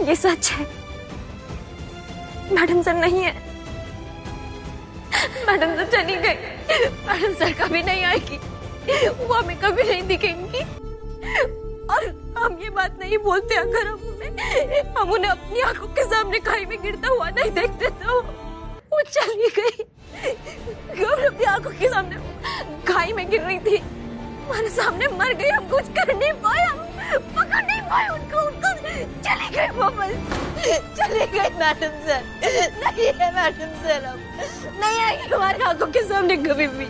ये सच है। Madam sir नहीं है। मैडम सर चली गई। मैडम सर कभी नहीं आएगी। वो हमें कभी नहीं दिखेंगी। और हम ये बात नहीं बोलते अगर हम उन्हें हम उन्हें अपनी आँखों के सामने खाई में गिरता हुआ नहीं देखते तो वो चली गई। गौर अपनी आँखों के सामने खाई में गिर रही थी? हमारे सामने मर गई। हम कुछ कर नहीं पाए बस चले गए मैडम सर नहीं है मैडम सर अब नहीं आएँगे हमारे आँखों के सामने कभी भी